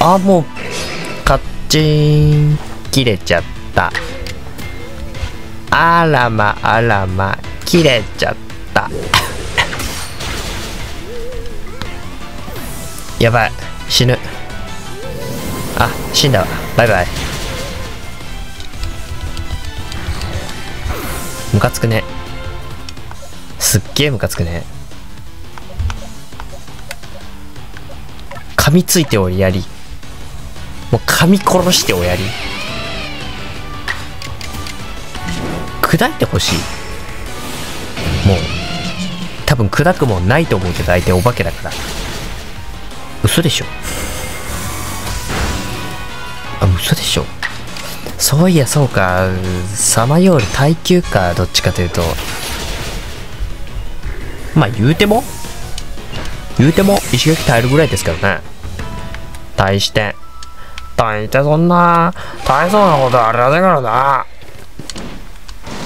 あもうカッチーン切れちゃった。あらまあらま切れちゃった。やばい。死ぬ。あ死んだわ。バイバイ。ムカつくね。すっげえムカつくね。噛みついておりやり。もう噛み殺しておやり。砕いてほしい。もう多分砕くもないと思うけど相手お化けだから。嘘でしょ。あ嘘でしょ。そういやそうか。さまよう耐久かどっちかというと。まあ言うても。言うても石垣耐えるぐらいですからね。対して。大してそんな大層なことありませんからな。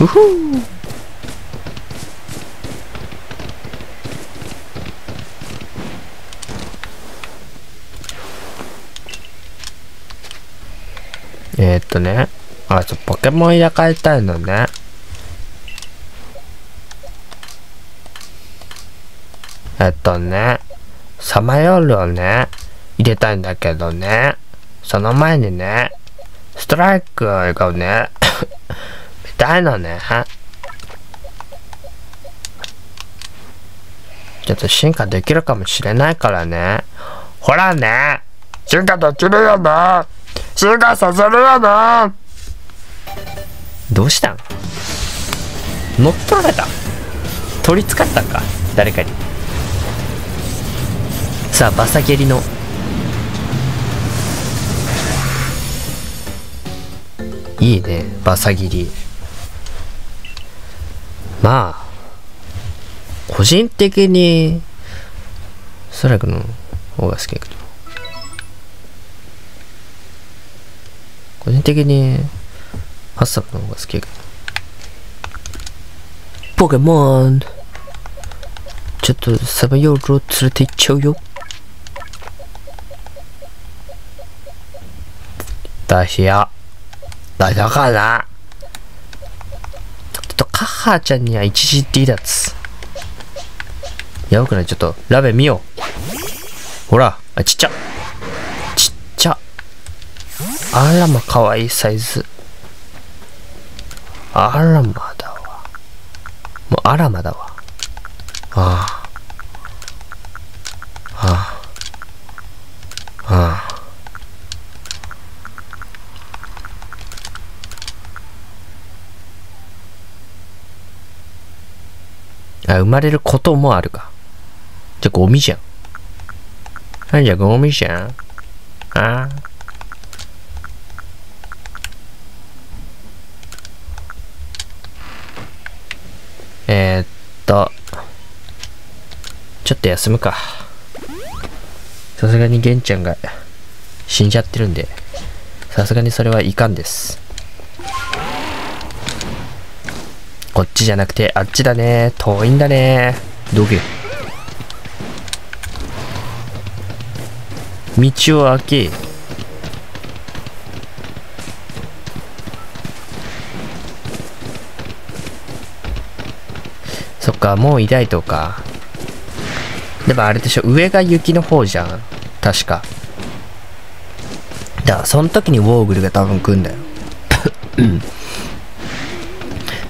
うふう。えー、っとね。あちょポケモン入れ替えたいのね。えっとね。さまようをね。入れたいんだけどね。その前にねストライクがね 見たいのね。ちょっと進化できるかもしれないからね。ほらね進化できるよね。進化させるよね。どうしたん？乗っ取られた？取りつかったんか？誰かに。さあバサ蹴りのいいねバサ切。りまあ個人的にストライクの方が好きだけど。個人的にハッサクの方が好きだけど。ポケモン。ちょっとサバヨールを連れて行っちゃうよ。だしや。だだから。ちょっとカハちゃんには一時離脱やばくない？ちょっとラベ見よう。ほらあちっちゃ。ちっちゃ。あらまかわいいサイズ。あらまだわ。もうあらまだわ。ああ。あ生まれることもあるか。じゃゴミじゃん。なんじゃゴミじゃん。あ。えー、っと。ちょっと休むか。さすがに玄ちゃんが死んじゃってるんでさすがにそれはいかんです。こっちじゃなくてあっちだね。遠いんだね。どけ。道を開け。そっかもう抱いとうか。でもあれでしょ上が雪の方じゃん。確か。だからその時にウォーグルが多分来んだよ。うん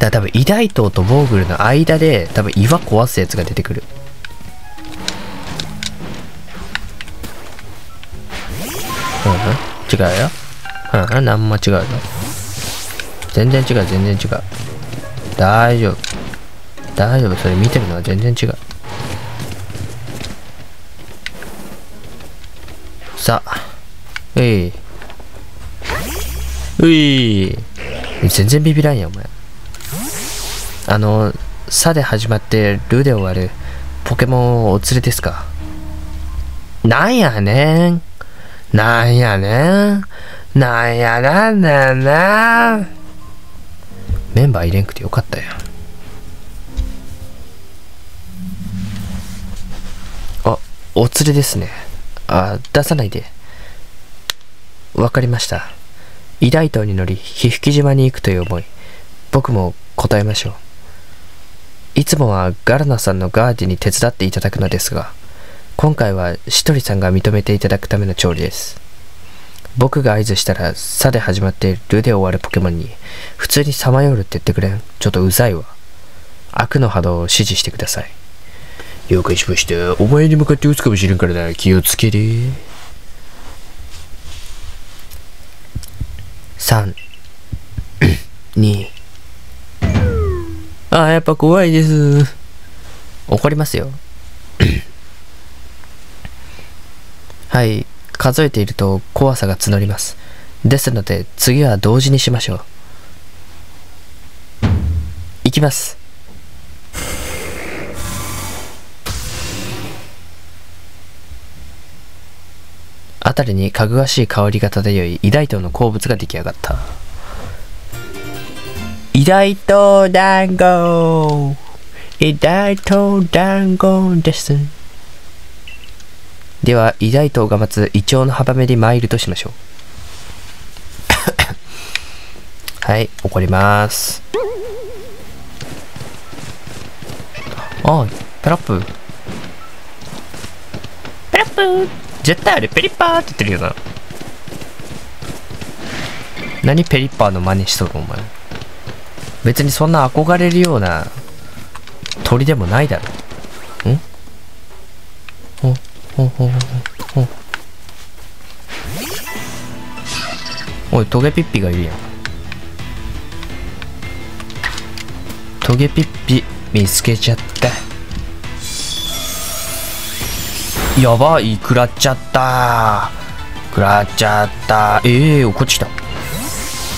だから多分イダイトとウォーグルの間で多分岩壊すやつが出てくる。うん違うよ。うんうん。何も違うよ全然違う全然違う。大丈夫。大丈夫。それ見てるのは全然違う。さあ。うい。うい。全然ビビらんやお前。あの「さ」で始まって「る」で終わる。ポケモンをお連れですか？なんやねん。なんやねん。なんやなんだよなメンバー入れんくてよかったよあお連れですね。あ出さないで。わかりました。偉大島に乗り、ひふき島に行くという思い、僕も答えましょう。いつもはガルナさんのガーディに手伝っていただくのですが、今回はしとりさんが認めていただくための調理です。僕が合図したら、さで始まっているルで終わるポケモンに、普通にさまよるって言ってくれん。ちょっとうざいわ。悪の波動を指示してください。了解しました。お前に向かって撃つかもしれんからな。気をつけて。3、2、あー、やっぱ怖いです。怒りますよ。はい、数えていると怖さが募ります。ですので、次は同時にしましょう。いきます。辺りにかぐわしい香りが漂い、偉大島の好物が出来上がった。偉大島団子偉大島団子です。では、偉大島が待つイチョウの幅目に参るとしましょう。はい、怒ります。あ、ペラップ。ペラップ絶対あれペリッパーって言ってるよな。何ペリッパーの真似しとるお前。別にそんな憧れるような鳥でもないだろ。ん？ほ、ほ、ほ、ほ、ほ。おい、トゲピッピがいるやん。トゲピッピ見つけちゃった。やばい、食らっちゃった。食らっちゃった。ええー、こっち来た。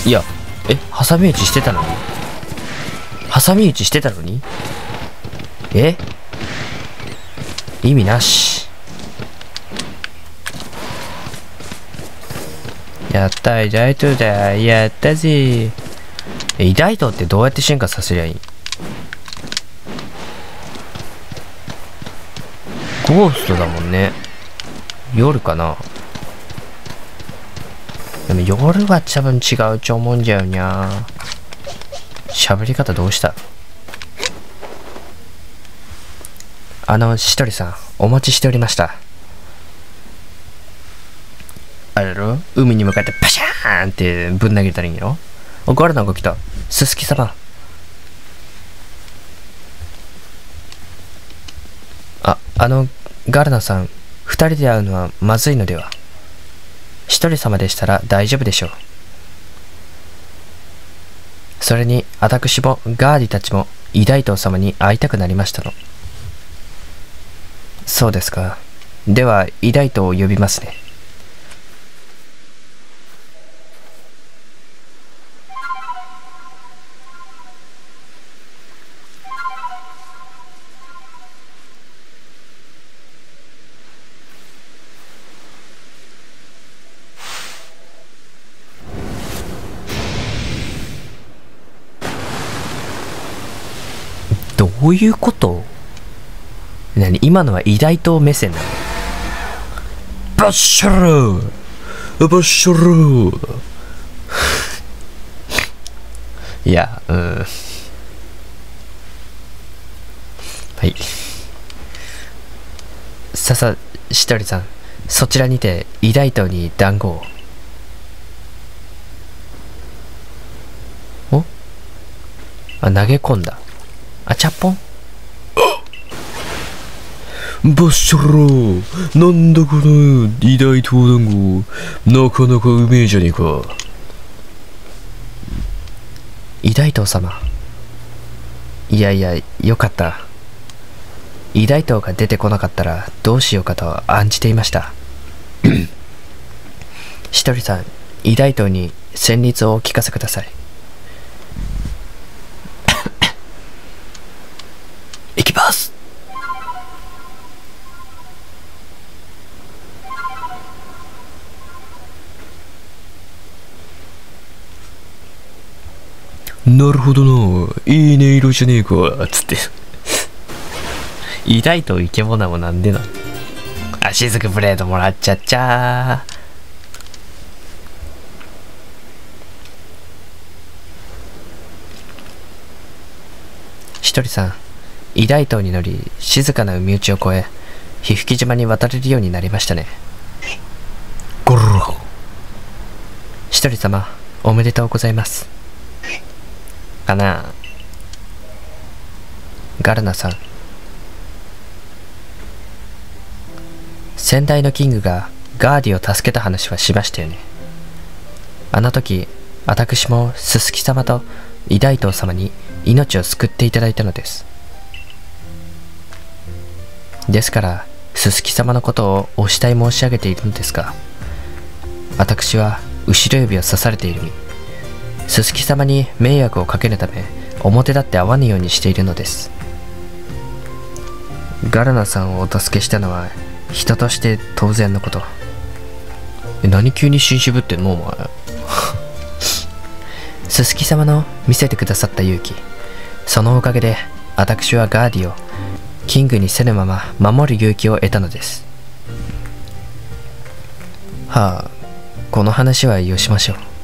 いや、え、挟み撃ちしてたのに挟み撃ちしてたのに？え？意味なし。やった、イダイトだ。やったぜ。イダイトってどうやって進化させりゃいい？ゴーストだもんね。夜かなでも夜は多分違うと思うんだよにゃ喋り方どうした？あの、しとりさん、お待ちしておりました。あれだろ海に向かってパシャーンってぶん投げたらいいんやろお、ガルナが来た。すすき様。あ、あの、ガルナさん、二人で会うのはまずいのでは？一人様でしたら大丈夫でしょう。それに、私もガーディたちも、偉大島様に会いたくなりましたの。そうですか。では、偉大島を呼びますね。どういうこと？何？今のは偉大島目線なの？バッシャルバッシャル いや、うん。はい。ささ、しとりさん、そちらにて偉大島に団子を。お？あ、投げ込んだ。あ、チャッポン？バッシャラなんだこの偉大東団子なかなかうめえじゃねえか。偉大島様。いやいやよかった。偉大島が出てこなかったらどうしようかと案じていました。しとりさん偉大島に旋律をお聞かせくださいいなるほどな。いい音色じゃねえかつって。痛いとイケボなもなんでなあしずくブレードもらっちゃっちゃー。ひとりさん偉大島に乗り静かな海打ちを越え皮膚き島に渡れるようになりましたね。ゴロロ。ひとり様おめでとうございます。かな。ガルナさん。先代のキングがガーディを助けた話はしましたよね。あの時私もススキ様と偉大島様に命を救っていただいたのです。ですからススキ様のことをお慕い申し上げているのですが私は後ろ指を刺されている身。ススキ様に迷惑をかけるため表立って会わぬようにしているのです。ガラナさんをお助けしたのは人として当然のこと。え何急に紳士ぶってんのお前。ススキ様の見せてくださった勇気。そのおかげで私はガーディをキングにせぬまま守る勇気を得たのです。はあこの話はよしましょう。